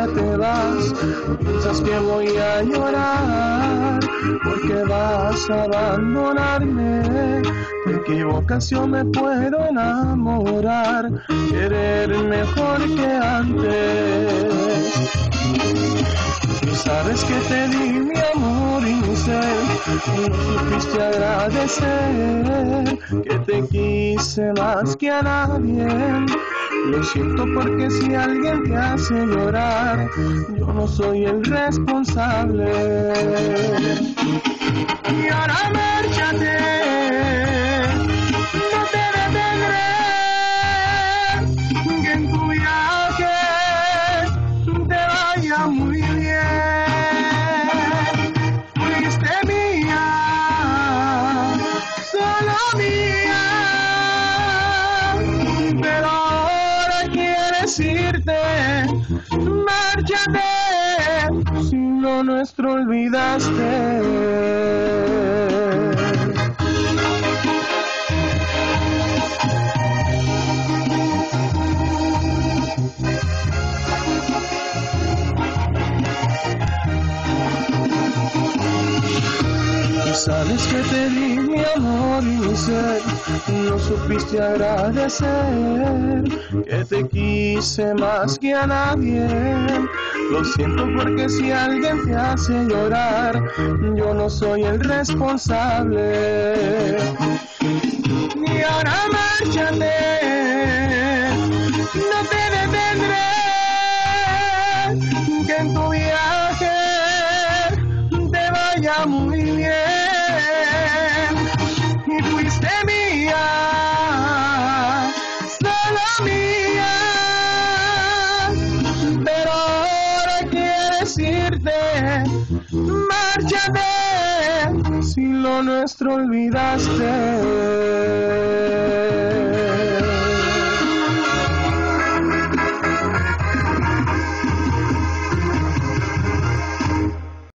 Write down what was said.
Ahora te vas, piensas que voy a llorar, porque vas a abandonarme. Te equivocas, yo me puedo enamorar, querer mejor que antes. Tú sabes que te di mi amor y mi ser, y no supiste agradecer que te quise más que a nadie. Lo siento porque si alguien te hace llorar, yo no soy el responsable. Y ahora márchate, no te detendré, que en tu viaje te vaya muy bien. Fuiste mía, solo mía, márchate, si lo nuestro olvidaste. Sabes que te di mi amor y mi ser, no supiste agradecer que te quise más que a nadie. Lo siento porque si alguien te hace llorar, yo no soy el responsable. Y ahora márchate, no te detendré, que en tu viaje márchate, si lo nuestro olvidaste.